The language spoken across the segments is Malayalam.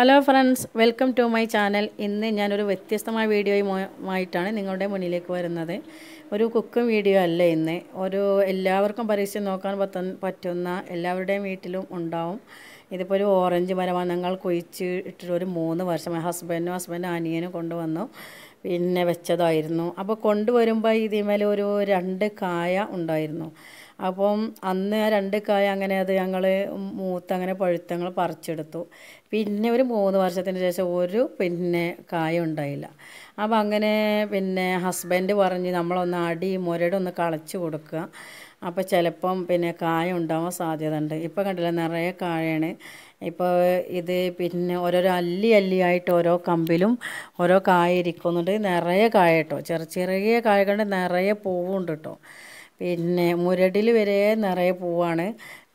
Hello friends welcome to my channel ഇന്ന് ഞാനൊരു വ്യത്യസ്തമായ വീഡിയോയുമായിട്ടാണ് നിങ്ങളുടെ മുന്നിലേക്ക് വരുന്നത്. ഒരു കുക്കും വീഡിയോ അല്ല ഇന്ന്. ഒരു എല്ലാവർക്കും പരീക്ഷിച്ച് നോക്കാൻ പറ്റുന്ന എല്ലാവരുടെയും വീട്ടിലും ഉണ്ടാവും. ഇതിപ്പോൾ ഒരു ഓറഞ്ച് മരമാണ് ഞങ്ങൾ കുഴിച്ച് ഇട്ടിട്ട് ഒരു മൂന്ന് വർഷമായി ഹസ്ബൻഡും ഹസ്ബൻഡ് അനിയനും കൊണ്ടുവന്നു. പിന്നെ വെച്ചതായിരുന്നു. അപ്പോൾ കൊണ്ടുവരുമ്പോൾ ഒരു രണ്ട് കായ ഉണ്ടായിരുന്നു. അപ്പം അന്ന് ആ രണ്ട് കായ അങ്ങനെ അത് ഞങ്ങൾ മൂത്ത് അങ്ങനെ പഴുത്ത് ഞങ്ങൾ പറിച്ചെടുത്തു. പിന്നെ ഒരു മൂന്ന് വർഷത്തിന് ശേഷം ഒരു പിന്നെ കായ ഉണ്ടായില്ല. അപ്പം അങ്ങനെ പിന്നെ ഹസ്ബൻഡ് പറഞ്ഞ് നമ്മളൊന്ന് അടി മുരടൊന്ന് കളച്ച് കൊടുക്കുക. അപ്പോൾ ചിലപ്പം പിന്നെ കായ ഉണ്ടാവാൻ സാധ്യത ഉണ്ട് ഇപ്പോൾ കണ്ടില്ല നിറയെ കായയാണ് ഇപ്പോൾ ഇത് പിന്നെ ഓരോരോ അല്ലി അല്ലിയായിട്ട് ഓരോ കമ്പിലും ഓരോ കായ ഇരിക്കുന്നുണ്ട്. നിറയെ കായ കേട്ടോ. ചെറിയ ചെറിയ കായ കണ്ട് നിറയെ പൂവുണ്ട് കേട്ടോ. പിന്നെ മുരടിൽ വരെ നിറയെ പൂവാണ്.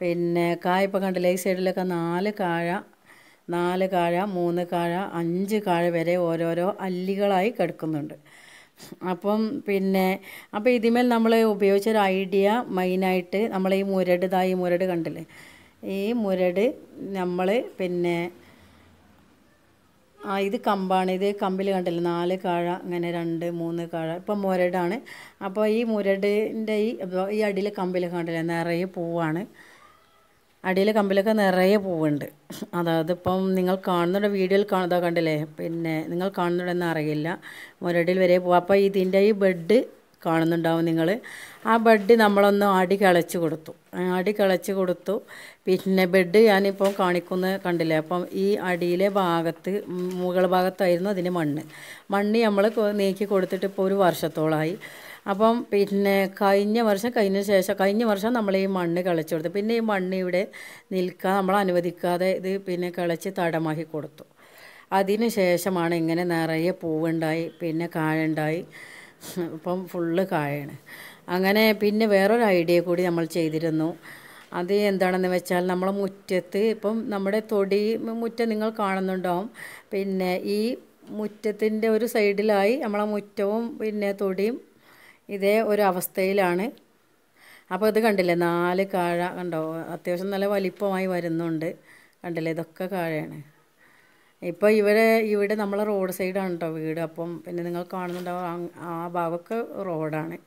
പിന്നെ കായ ഇപ്പോൾ കണ്ടില്ലേ ഈ സൈഡിലൊക്കെ നാല് കാഴ നാല് കാഴ മൂന്ന് കാഴ അഞ്ച് കാഴ വരെ ഓരോരോ അല്ലികളായി കിടക്കുന്നുണ്ട്. അപ്പം പിന്നെ അപ്പോൾ ഇതിമേൽ നമ്മൾ ഉപയോഗിച്ചൊരു ഐഡിയ മെയിനായിട്ട് നമ്മൾ ഈ മുരട് ഇതായി മുരട് കണ്ടില്ലേ? ഈ മുരട് നമ്മൾ പിന്നെ ആ ഇത് കമ്പാണ്. ഇത് കമ്പിൽ കണ്ടില്ല? നാല് കാഴ അങ്ങനെ രണ്ട് മൂന്ന് കാഴ. ഇപ്പം മുരടാണ്. അപ്പോൾ ഈ മുരടിന്റെ ഈ ഈ അടിയിൽ കമ്പിൽ കണ്ടില്ല? നിറയെ പൂവാണ്. അടിയിൽ കമ്പിലൊക്കെ നിറയെ പൂവുണ്ട്. അതായത് ഇപ്പം നിങ്ങൾ കാണുന്നുണ്ട് വീഡിയോയിൽ കാണുന്നതാ കണ്ടില്ലേ? പിന്നെ നിങ്ങൾ കാണുന്നുണ്ടെന്ന് അറിയില്ല. മുരടിൽ വരെ പോവാം അപ്പോൾ ഇതിന്റെ ഈ ബെഡ് കാണുന്നുണ്ടാവും നിങ്ങൾ ആ ബെഡ് നമ്മളൊന്ന് അടി കിളച്ച് കൊടുത്തു. അടി കിളച്ച് കൊടുത്തു. പിന്നെ ബെഡ് ഞാനിപ്പോൾ കാണിക്കുന്ന കണ്ടില്ലേ? അപ്പം ഈ അടിയിലെ ഭാഗത്ത് മുകൾ ഭാഗത്തായിരുന്നു അതിന് മണ്ണ്. മണ്ണ് നമ്മൾ നീക്കി കൊടുത്തിട്ട് ഇപ്പോൾ ഒരു വർഷത്തോളമായി അപ്പം പിന്നെ കഴിഞ്ഞ വർഷം കഴിഞ്ഞ ശേഷം കഴിഞ്ഞ വർഷം നമ്മൾ ഈ മണ്ണ് കിളച്ച് കൊടുത്തു. പിന്നെ ഈ മണ്ണ് ഇവിടെ നിൽക്കാൻ നമ്മൾ അനുവദിക്കാതെ ഇത് പിന്നെ കിളച്ച് തടമാക്കി കൊടുത്തു. അതിന് ശേഷമാണ് ഇങ്ങനെ നിറയെ പൂവുണ്ടായി പിന്നെ കായുണ്ടായി ഇപ്പം ഫുള്ള് കായാണ്. അങ്ങനെ പിന്നെ വേറൊരു ഐഡിയ കൂടി നമ്മൾ ചെയ്തിരുന്നു. അത് എന്താണെന്ന് വെച്ചാൽ നമ്മളെ മുറ്റത്ത് ഇപ്പം നമ്മുടെ തൊടി മുറ്റം നിങ്ങൾ കാണുന്നുണ്ടാവും. പിന്നെ ഈ മുറ്റത്തിന്റെ ഒരു സൈഡിലായി നമ്മളെ മുറ്റവും പിന്നെ തൊടിയും ഇതേ ഒരു അവസ്ഥയിലാണ്. അപ്പോൾ ഇത് കണ്ടില്ലേ? നാല് കാഴ കണ്ടോ? അത്യാവശ്യം നല്ല വലിപ്പമായി വരുന്നുണ്ട്. കണ്ടില്ലേ? ഇതൊക്കെ കാഴയാണ്. ഇപ്പോൾ ഇവരെ ഇവിടെ നമ്മളെ റോഡ് സൈഡാണ് കേട്ടോ വീട്. അപ്പം പിന്നെ നിങ്ങൾ കാണുന്നുണ്ടാവും ആ ഭാഗമൊക്കെ റോഡാണ്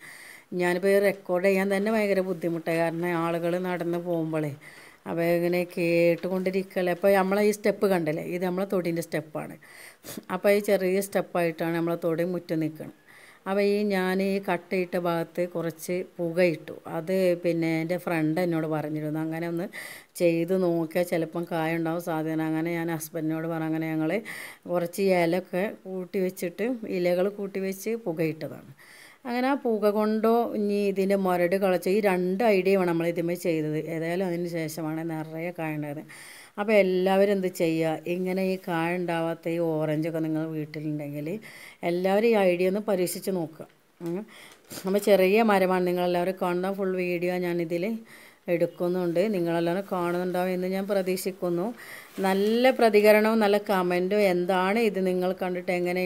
ഞാനിപ്പോൾ റെക്കോർഡ് ചെയ്യാൻ തന്നെ ഭയങ്കര ബുദ്ധിമുട്ടായി കാരണം ആളുകൾ നടന്ന് പോകുമ്പോഴേ അപ്പോൾ ഇങ്ങനെ കേട്ടുകൊണ്ടിരിക്കല്ലേ. അപ്പോൾ നമ്മളെ ഈ സ്റ്റെപ്പ് കണ്ടല്ലേ? ഇത് നമ്മളെ തൊടീന്റെ സ്റ്റെപ്പാണ് അപ്പോൾ ഈ ചെറിയ സ്റ്റെപ്പായിട്ടാണ് നമ്മളെ തൊടി മുറ്റം നിൽക്കുന്നത് അപ്പോൾ ഈ ഞാൻ ഈ കട്ടയിട്ട ഭാഗത്ത് കുറച്ച് പുകയിട്ടു അത് പിന്നെ എന്റെ ഫ്രണ്ട് എന്നോട് പറഞ്ഞിരുന്നു. അങ്ങനെ ഒന്ന് ചെയ്ത് നോക്കിയാൽ ചിലപ്പം കായ ഉണ്ടാവും സാധ്യത അങ്ങനെ ഞാൻ ഹസ്ബൻഡിനോട് പറഞ്ഞു. അങ്ങനെ ഞങ്ങൾ കുറച്ച് ഇലയൊക്കെ കൂട്ടി വെച്ചിട്ട് ഇലകൾ കൂട്ടി വെച്ച് പുകയിട്ടതാണ് അങ്ങനെ ആ പുക കൊണ്ടോ ഇനി ഇതിന്റെ മുരട് കളച്ച് ഈ രണ്ട് ഐഡിയയാണ് നമ്മൾ ഇതിന്മേൽ ചെയ്തത്. ഏതായാലും അതിന് ശേഷമാണ് നിറയെ കായ ഉണ്ടായത്. അപ്പോൾ എല്ലാവരും എന്ത് ചെയ്യുക? ഇങ്ങനെ ഈ കായ ഉണ്ടാവാത്ത ഈ ഓറഞ്ചൊക്കെ നിങ്ങൾ വീട്ടിലുണ്ടെങ്കിൽ എല്ലാവരും ഈ ഐഡിയ ഒന്ന് പരീക്ഷിച്ച് നോക്കുക. നമ്മൾ ചെറിയ മരമാണ്. നിങ്ങളെല്ലാവരും കാണുന്ന ഫുൾ വീഡിയോ ഞാനിതിൽ എടുക്കുന്നുണ്ട്. നിങ്ങളെല്ലാവരും കാണുന്നുണ്ടാവും എന്ന് ഞാൻ പ്രതീക്ഷിക്കുന്നു. നല്ല പ്രതികരണവും നല്ല കമന്റും എന്താണ് ഇത്? നിങ്ങൾ കണ്ടിട്ട് എങ്ങനെ